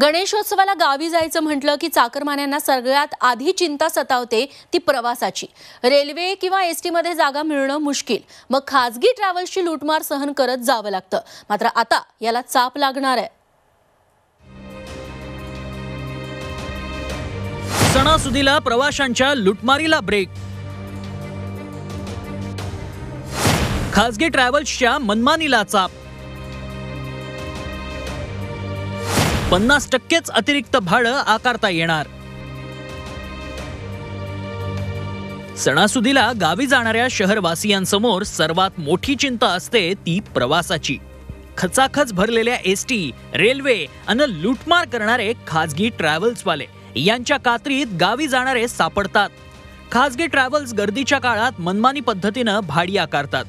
गणेशोत्सवाला गावी जायचं म्हटलं की चाकरमान्यांना सगळ्यात आधी चिंता सतावते ती प्रवासाची. रेल्वे किंवा एस टीमध्ये जागा मिळणं मुश्किल. मग खासगी ट्रॅव्हल्सची लूटमार सहन करत जावं लागतं. मात्र आता याला चाप लागणार आहे. सणासुदीला प्रवाशांच्या लुटमारीला ब्रेक. खासगी ट्रॅव्हल्सच्या मनमानीला चाप. पन्नास टक्केच अतिरिक्त भाडं आकारता येणार. सणासुदीला गावी जाणाऱ्या शहरवासियांसमोर सर्वात मोठी चिंता असते ती प्रवासाची. खचाखच भरलेल्या एस टी रेल्वे आणि लूटमार करणारे खाजगी ट्रॅव्हल्सवाले यांच्या कात्रीत गावी जाणारे सापडतात. खाजगी ट्रॅव्हल्स गर्दीच्या काळात मनमानी पद्धतीनं भाडी आकारतात.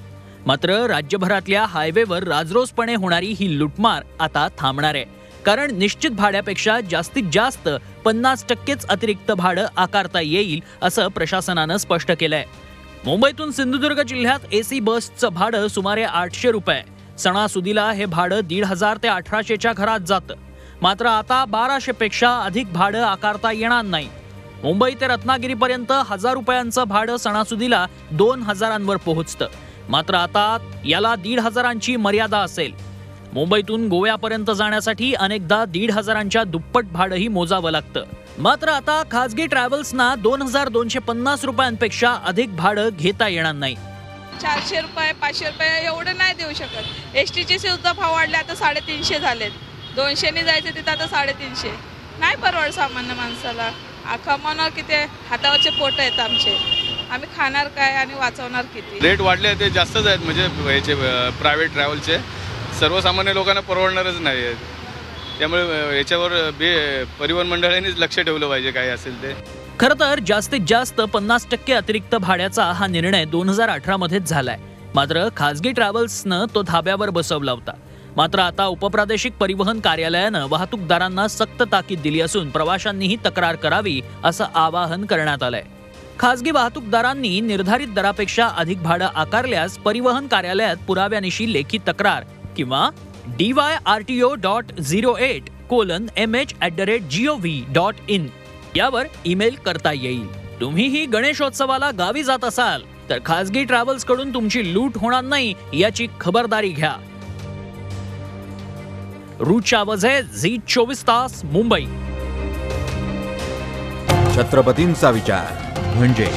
मात्र राज्यभरातल्या हायवेवर राजरोसपणे होणारी ही लुटमार आता थांबणार आहे. कारण निश्चित भाड्यापेक्षा जास्तीत जास्त पन्नास टक्केच अतिरिक्त भाडं आकारता येईल असं प्रशासनानं स्पष्ट केलंय. मुंबईतून सिंधुदुर्ग जिल्ह्यात एसी बसचं भाडं सुमारे आठशे रुपये. सणासुदीला हे भाडं दीड हजार ते अठराशेच्या घरात जातं. मात्र आता बाराशेपेक्षा अधिक भाडं आकारता येणार नाही. मुंबई ते रत्नागिरीपर्यंत हजार रुपयांचं भाडं सणासुदीला दोन हजारांवर पोहोचतं. मात्र आता याला दीड हजारांची मर्यादा असेल. मुंबईतून गोव्यापर्यंत जाण्यासाठी अनेकदा दीड हजारांच्या दुप्पट भाडंही मोजावं लागतं. मात्र आता खासगी ट्रॅव्हल्सना दोन हजार दोनशे पन्नास रुपयांपेक्षा अधिक भाडं घेता येणार नाही. चारशे रुपये पाचशे रुपये एवढं नाही देऊ शकत. एस टीचे सुद्धा भाव वाढले आता साडेतीनशे झालेत. दोनशेने जायचे तिथं आता साडेतीनशे. नाही परवड सामान्य माणसाला. कमावणार किती हातावरचे पोट आहेत आमचे. आम्ही खाणार काय आणि वाचवणार किती? रेट वाढले ते जास्तच आहेत म्हणजे याचे प्रायव्हेट ट्रॅव्हलचे सर्वसामान्य लोकांना परवडणारच नाही आहे. त्यामुळे याच्यावर बे परिवहन मंडळांनीच लक्ष ठेवलं पाहिजे काय असेल ते. खरं तर जास्तीत जास्त पन्नास टक्के अतिरिक्त भाड्याचा हा निर्णय दोन हजार अठरा मध्येच झालाय. मात्र खासगी ट्रॅव्हल्सनं तो धाब्यावर बसवला होता. मात्र आता उपप्रादेशिक परिवहन कार्यालयानं वाहतूकदारांना सक्त ताकीद दिली असून प्रवाशांनीही तक्रार करावी असं आवाहन करण्यात आलंय. खासगी वाहतूकदारांनी निर्धारित दरापेक्षा अधिक भाडं आकारल्यास परिवहन कार्यालयात पुराव्यानिशी लेखी तक्रार किंवा D Y R T O dot zero eight colon M H at the rate G O V dot in यावर ईमेल करता येईल. तुम्हीही गणेशोत्सवाला गावी जात असाल तर खासगी ट्रॅव्हल्सकडून तुमची लूट होणार नाही याची खबरदारी घ्या. रुचा आवाज आहे झी चोवीस तास मुंबई. छत्रपतींचा विचार म्हणजे